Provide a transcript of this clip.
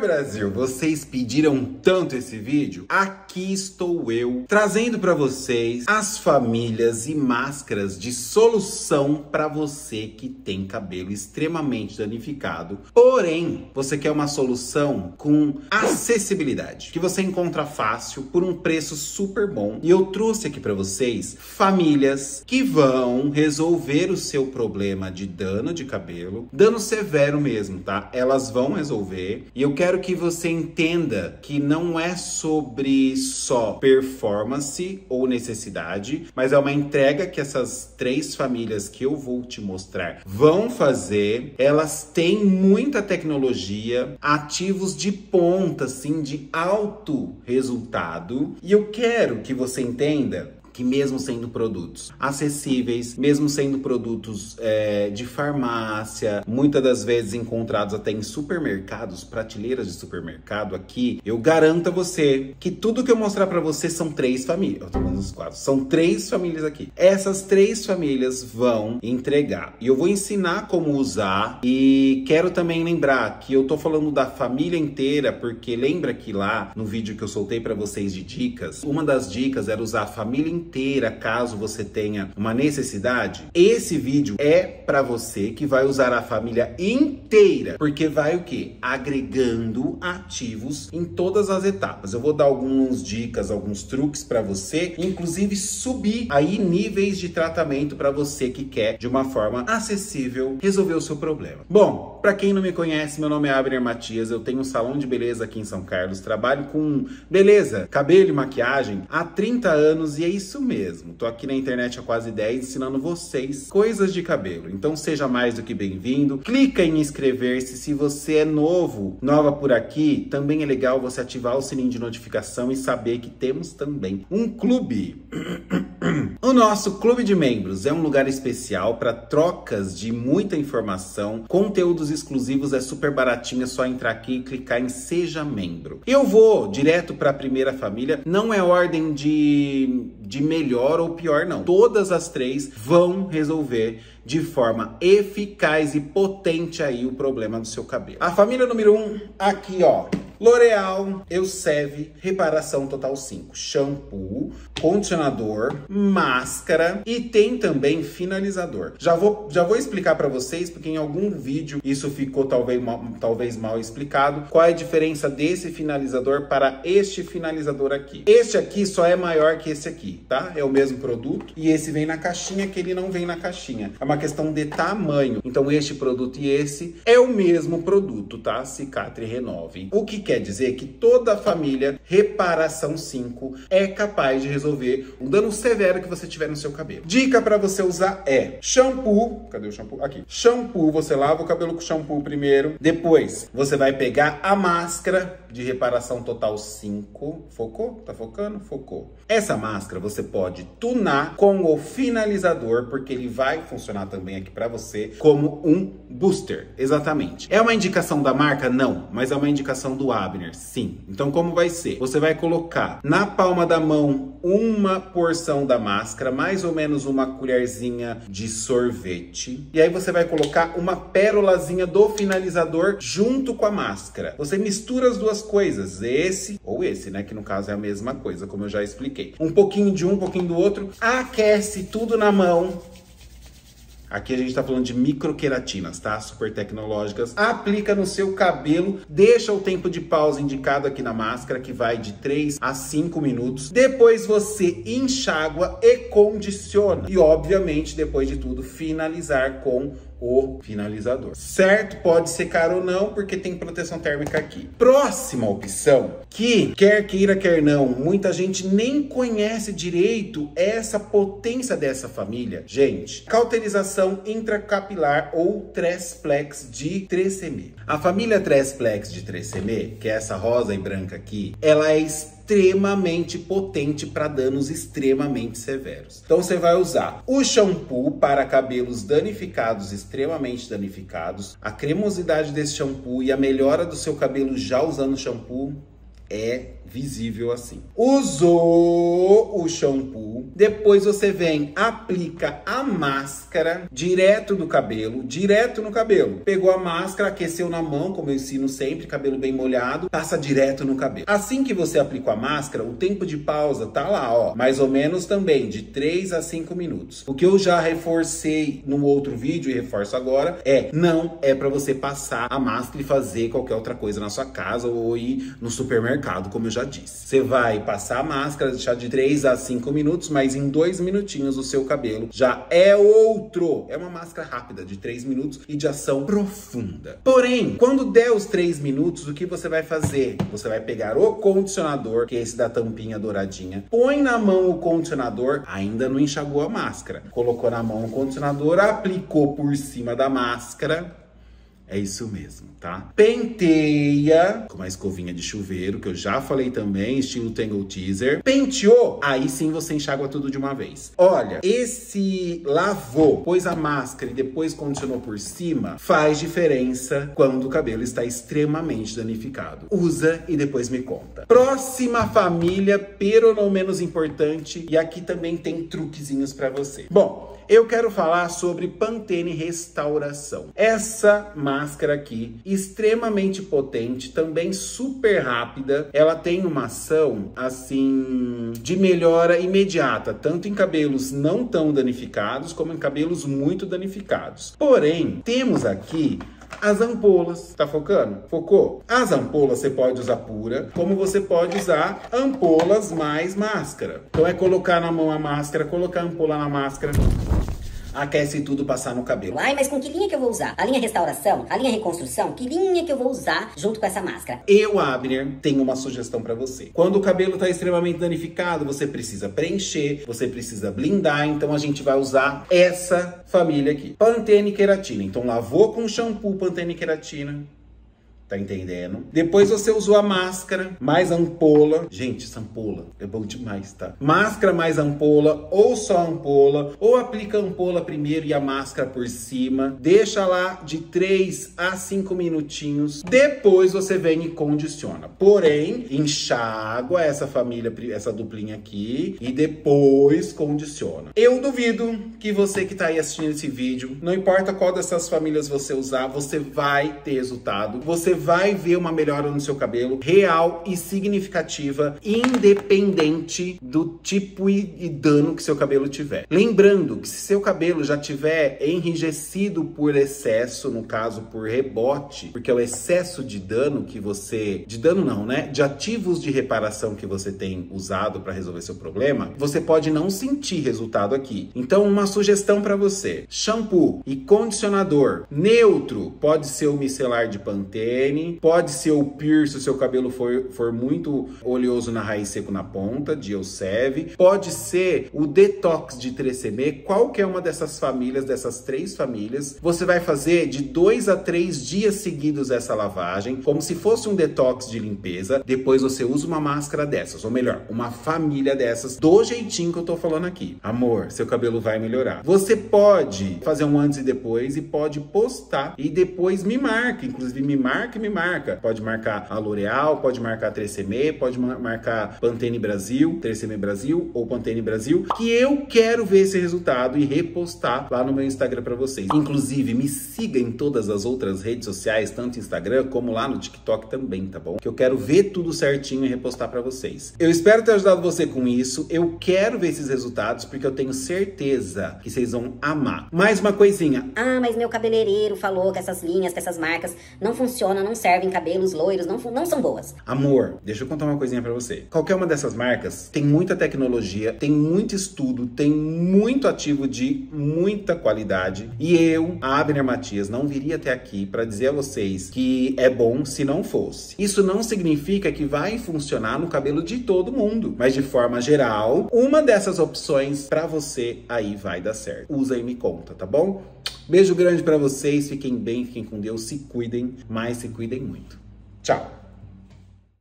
Brasil, vocês pediram tanto esse vídeo? Aqui estou eu trazendo para vocês as famílias e máscaras de solução para você que tem cabelo extremamente danificado. Porém, você quer uma solução com acessibilidade, que você encontra fácil por um preço super bom. E eu trouxe aqui para vocês famílias que vão resolver o seu problema de dano de cabelo, dano severo mesmo, tá? Elas vão resolver e eu eu quero que você entenda que não é sobre só performance ou necessidade, mas é uma entrega que essas três famílias que eu vou te mostrar vão fazer. Elas têm muita tecnologia, ativos de ponta, assim, de alto resultado. E eu quero que você entenda que mesmo sendo produtos acessíveis, mesmo sendo produtos é, de farmácia, muitas das vezes encontrados até em supermercados, prateleiras de supermercado aqui, eu garanto a você que tudo que eu mostrar para você são três famílias. Eu falando quatro. São três famílias aqui. Essas três famílias vão entregar. E eu vou ensinar como usar e quero também lembrar que eu tô falando da família inteira porque lembra que lá no vídeo que eu soltei para vocês de dicas, uma das dicas era usar a família inteira inteira, caso você tenha uma necessidade, esse vídeo é para você que vai usar a família inteira, porque vai o que? Agregando ativos em todas as etapas. Eu vou dar algumas dicas, alguns truques para você, inclusive subir aí níveis de tratamento para você que quer de uma forma acessível resolver o seu problema. Bom, para quem não me conhece, meu nome é Abner Matias, eu tenho um salão de beleza aqui em São Carlos, trabalho com beleza, cabelo e maquiagem há 30 anos e é isso isso mesmo. Tô aqui na internet há quase 10 ensinando vocês coisas de cabelo. Então seja mais do que bem-vindo. Clica em inscrever-se se você é novo, nova por aqui. Também é legal você ativar o sininho de notificação e saber que temos também um clube. o nosso clube de membros é um lugar especial para trocas de muita informação, conteúdos exclusivos, é super baratinho, é só entrar aqui e clicar em seja membro. Eu vou direto para a primeira família, não é ordem de de melhor ou pior, não. Todas as três vão resolver de forma eficaz e potente aí o problema do seu cabelo. A família número um, aqui ó, L'Oreal Elseve Reparação Total 5. Shampoo, condicionador, máscara e tem também finalizador. Já vou, já vou explicar para vocês, porque em algum vídeo isso ficou talvez mal, talvez mal explicado, qual é a diferença desse finalizador para este finalizador aqui. Este aqui só é maior que esse aqui, tá? É o mesmo produto e esse vem na caixinha que ele não vem na caixinha. É uma questão de tamanho. Então este produto e esse é o mesmo produto, tá? Cicatre Renove. O que quer dizer que toda a família Reparação 5 é capaz de resolver um dano severo que você tiver no seu cabelo. Dica para você usar é shampoo. Cadê o shampoo? Aqui. Shampoo, você lava o cabelo com shampoo primeiro. Depois, você vai pegar a máscara de reparação total 5. Focou? Tá focando? Focou. Essa máscara você pode tunar com o finalizador, porque ele vai funcionar também aqui para você como um booster. Exatamente. É uma indicação da marca? Não, mas é uma indicação do Abner, sim. Então como vai ser? Você vai colocar na palma da mão uma porção da máscara, mais ou menos uma colherzinha de sorvete. E aí você vai colocar uma pérolazinha do finalizador junto com a máscara. Você mistura as duas coisas, esse ou esse, né, que no caso é a mesma coisa, como eu já expliquei. Um pouquinho de um, um pouquinho do outro, aquece tudo na mão Aqui a gente está falando de microqueratinas, tá? Super tecnológicas. Aplica no seu cabelo, deixa o tempo de pausa indicado aqui na máscara, que vai de 3 a 5 minutos. Depois você enxágua e condiciona. E obviamente, depois de tudo, finalizar com o finalizador. Certo? Pode secar ou não, porque tem proteção térmica aqui. Próxima opção, que quer queira, quer não, muita gente nem conhece direito essa potência dessa família. Gente, cauterização intracapilar ou Tresplex de 3CM. A família Tresplex de 3CM, que é essa rosa e branca aqui, ela é extremamente potente para danos extremamente severos. Então você vai usar o shampoo para cabelos danificados, extremamente danificados. A cremosidade desse shampoo e a melhora do seu cabelo já usando o shampoo é visível assim. Usou o shampoo, depois você vem, aplica a máscara direto do cabelo, direto no cabelo. Pegou a máscara, aqueceu na mão, como eu ensino sempre, cabelo bem molhado, passa direto no cabelo. Assim que você aplica a máscara, o tempo de pausa tá lá, ó, mais ou menos também de 3 a 5 minutos. O que eu já reforcei no outro vídeo e reforço agora é não é para você passar a máscara e fazer qualquer outra coisa na sua casa ou ir no supermercado, como eu já disse. Você vai passar a máscara, deixar de 3 a 5 minutos, mas em 2 minutinhos o seu cabelo já é outro. É uma máscara rápida de 3 minutos e de ação profunda. Porém, quando der os 3 minutos, o que você vai fazer? Você vai pegar o condicionador, que é esse da tampinha douradinha, põe na mão o condicionador, ainda não enxagou a máscara. Colocou na mão o condicionador, aplicou por cima da máscara, é isso mesmo, tá? Penteia com uma escovinha de chuveiro, que eu já falei também, estilo Tangle Teaser. Penteou, aí sim você enxágua tudo de uma vez. Olha, esse lavou, pôs a máscara e depois condicionou por cima, faz diferença quando o cabelo está extremamente danificado. Usa e depois me conta. Próxima família, pero não menos importante, e aqui também tem truquezinhos para você. Bom, eu quero falar sobre Pantene Restauração. Essa máscara aqui, extremamente potente, também super rápida. Ela tem uma ação, assim, de melhora imediata, tanto em cabelos não tão danificados, como em cabelos muito danificados. Porém, temos aqui as ampolas, tá focando? Focou? As ampolas você pode usar pura, como você pode usar ampolas mais máscara. Então é colocar na mão a máscara, colocar a ampola na máscara aquece tudo passar no cabelo. Ai, mas com que linha que eu vou usar? A linha restauração? A linha reconstrução? Que linha que eu vou usar junto com essa máscara? Eu, Abner, tenho uma sugestão para você. Quando o cabelo tá extremamente danificado, você precisa preencher, você precisa blindar, então a gente vai usar essa família aqui. Pantene Queratina. Então lavou com shampoo Pantene Queratina, Tá entendendo? Depois você usou a máscara, mais ampola. Gente, essa ampola é bom demais, tá? Máscara mais ampola, ou só ampola, ou aplica a ampola primeiro e a máscara por cima. Deixa lá de 3 a 5 minutinhos. Depois você vem e condiciona. Porém, enxágua essa família, essa duplinha aqui e depois condiciona. Eu duvido que você que tá aí assistindo esse vídeo, não importa qual dessas famílias você usar, você vai ter resultado. Você vai ver uma melhora no seu cabelo real e significativa, independente do tipo e dano que seu cabelo tiver. Lembrando que se seu cabelo já tiver enrijecido por excesso, no caso por rebote, porque é o excesso de dano que você, de dano não, né? De ativos de reparação que você tem usado para resolver seu problema, você pode não sentir resultado aqui. Então, uma sugestão para você: shampoo e condicionador neutro, pode ser o micelar de Pantene pode ser o Pierce se o seu cabelo for, for muito oleoso na raiz seco na ponta, de Elseve. Pode ser o Detox de 3CM, qualquer uma dessas famílias, dessas três famílias. Você vai fazer de dois a três dias seguidos essa lavagem, como se fosse um detox de limpeza. Depois você usa uma máscara dessas, ou melhor, uma família dessas, do jeitinho que eu tô falando aqui. Amor, seu cabelo vai melhorar. Você pode fazer um antes e depois e pode postar e depois me marca, inclusive me marca que me marca. Pode marcar a L'Oreal, pode marcar a 3CM, pode marcar Pantene Brasil, 3CM Brasil ou Pantene Brasil, que eu quero ver esse resultado e repostar lá no meu Instagram para vocês. Inclusive, me siga em todas as outras redes sociais, tanto Instagram como lá no TikTok também, tá bom? Que eu quero ver tudo certinho e repostar para vocês. Eu espero ter ajudado você com isso. Eu quero ver esses resultados porque eu tenho certeza que vocês vão amar. Mais uma coisinha. Ah, mas meu cabeleireiro falou que essas linhas, que essas marcas não funcionam, não servem, cabelos loiros não, não são boas. Amor, deixa eu contar uma coisinha para você. Qualquer uma dessas marcas tem muita tecnologia, tem muito estudo, tem muito ativo de muita qualidade. E eu, Abner Matias, não viria até aqui para dizer a vocês que é bom se não fosse. Isso não significa que vai funcionar no cabelo de todo mundo, mas de forma geral, uma dessas opções para você aí vai dar certo. Usa e me conta, tá bom? Beijo grande para vocês, fiquem bem, fiquem com Deus, se cuidem, mas se cuidem muito. Tchau!